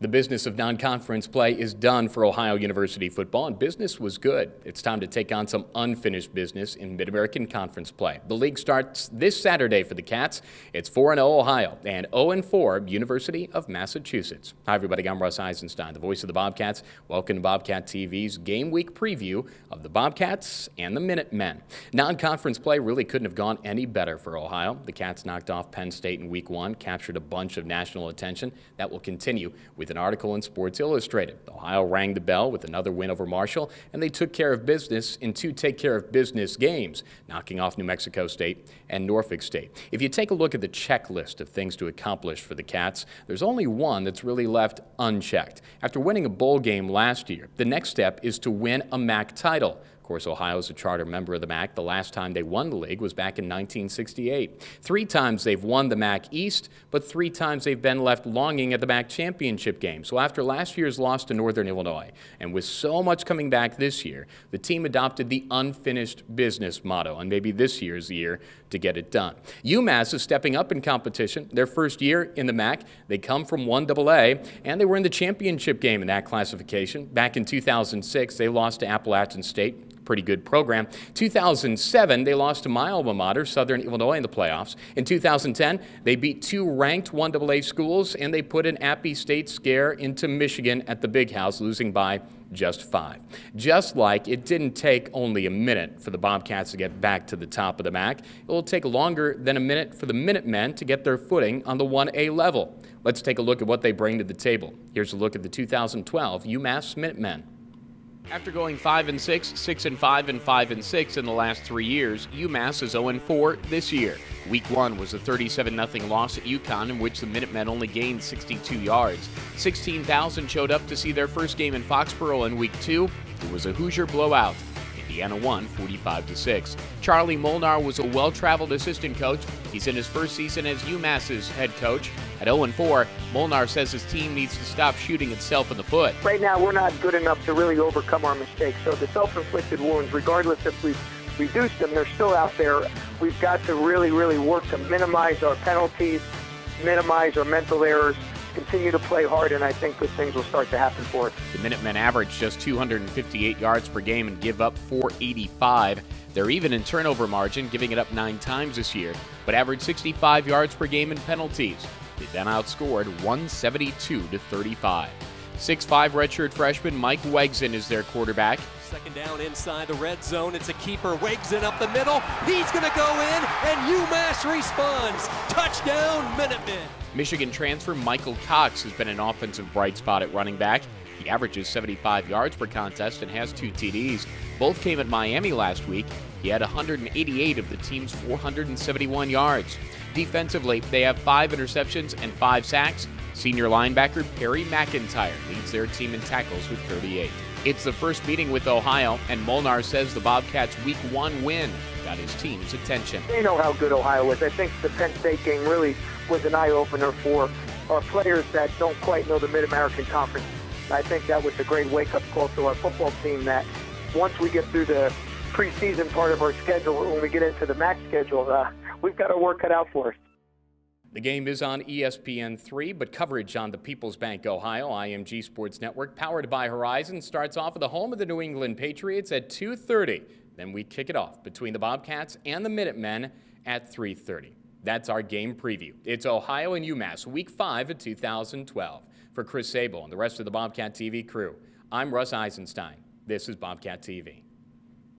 The business of non-conference play is done for Ohio University football, and business was good. It's time to take on some unfinished business in Mid-American Conference play. The league starts this Saturday for the Cats. It's 4-0 Ohio and 0-4 University of Massachusetts. Hi, everybody. I'm Russ Eisenstein, the voice of the Bobcats. Welcome to Bobcat TV's Game Week preview of the Bobcats and the Minutemen. Non-conference play really couldn't have gone any better for Ohio. The Cats knocked off Penn State in Week 1, captured a bunch of national attention. That will continue with with an article in Sports Illustrated. Ohio rang the bell with another win over Marshall, and they took care of business in two take care of business games, knocking off New Mexico State and Norfolk State. If you take a look at the checklist of things to accomplish for the Cats, there's only one that's really left unchecked. After winning a bowl game last year, the next step is to win a MAC title course, Ohio is a charter member of the MAC. The last time they won the league was back in 1968. Three times they've won the MAC East, but three times they've been left longing at the MAC championship game. So after last year's loss to Northern Illinois, and with so much coming back this year, the team adopted the unfinished business motto, and maybe this year's the year to get it done. UMass is stepping up in competition. Their first year in the MAC, they come from 1AA, and they were in the championship game in that classification. Back in 2006, they lost to Appalachian State pretty good program. 2007, they lost to my alma mater, Southern Illinois, in the playoffs. In 2010, they beat two ranked 1AA schools, and they put an Appy State scare into Michigan at the Big House, losing by just five. Just like it didn't take only a minute for the Bobcats to get back to the top of the MAC, it will take longer than a minute for the Minutemen to get their footing on the 1A level. Let's take a look at what they bring to the table. Here's a look at the 2012 UMass Minutemen. After going 5 and 6, 6 and 5, and 5 and 6 in the last three years, UMass is 0 and 4 this year. Week 1 was a 37 0 loss at UConn, in which the Minutemen only gained 62 yards. 16,000 showed up to see their first game in Foxborough in Week 2. It was a Hoosier blowout. Indiana won 45 to 6. Charlie Molnar was a well-traveled assistant coach. He's in his first season as UMass's head coach. At 0 4, Molnar says his team needs to stop shooting itself in the foot. Right now, we're not good enough to really overcome our mistakes. So the self-inflicted wounds, regardless if we've reduced them, they're still out there. We've got to really, really work to minimize our penalties, minimize our mental errors, continue to play hard, and I think good things will start to happen for us. The Minutemen average just 258 yards per game and give up 485. They're even in turnover margin, giving it up nine times this year, but average 65 yards per game in penalties. They then outscored 172 to 35. 6'5 redshirt freshman Mike Wegzyn is their quarterback. Second down inside the red zone. It's a keeper. Wegzyn up the middle. He's going to go in, and UMass responds. Touchdown, Minutemen. Michigan transfer Michael Cox has been an offensive bright spot at running back. He averages 75 yards per contest and has two TDs. Both came at Miami last week. He had 188 of the team's 471 yards. Defensively, they have five interceptions and five sacks. Senior linebacker Perry McIntyre leads their team in tackles with 38. It's the first meeting with Ohio, and Molnar says the Bobcats' Week 1 win got his team's attention. They know how good Ohio is. I think the Penn State game really was an eye opener for our players that don't quite know the Mid American Conference. I think that was a great wake up call to our football team that once we get through the preseason part of our schedule, when we get into the MAC schedule, uh, we've got our work cut out for us. The game is on ESPN3, but coverage on the People's Bank Ohio IMG Sports Network, powered by Horizon, starts off at the home of the New England Patriots at 2:30. Then we kick it off between the Bobcats and the Minutemen at 3:30. That's our game preview. It's Ohio and UMass, Week 5 of 2012. For Chris Sable and the rest of the Bobcat TV crew, I'm Russ Eisenstein. This is Bobcat TV.